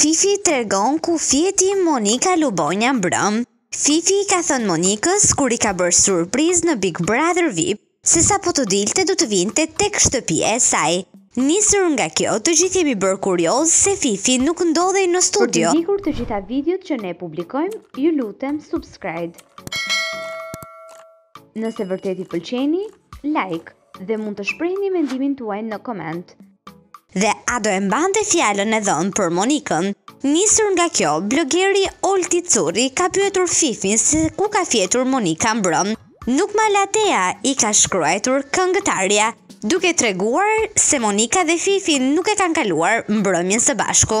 Fifi tregon ku fjeti Monika Lubonja mbrëm. Fifi i ka thënë Monikës kur i ka bërë surprizë në Big Brother VIP Se sapo të dilte do të vinte tek shtëpia e saj. Nisur nga kjo, të gjithë jemi bërë kuriozë se Fifi nuk ndodhej në studio. Për të ndikur të gjitha videot që ne publikojmë, ju lutem subscribe. Nëse vërtet i pëlqeni, like dhe mund të shprehni mendimin tuaj në koment. Dhe a do e mbante fjalën e dhënë për Monikën? Nisur nga kjo, blogeri Olti Curri ka pyetur Fifin se ku ka fjetur Monika mbrëmë. Nuk ma la Tea, i ka shkruajtur këngëtarja, duke treguar se Monika dhe Fifi nuk e kanë kaluar mbrëmjen së bashku.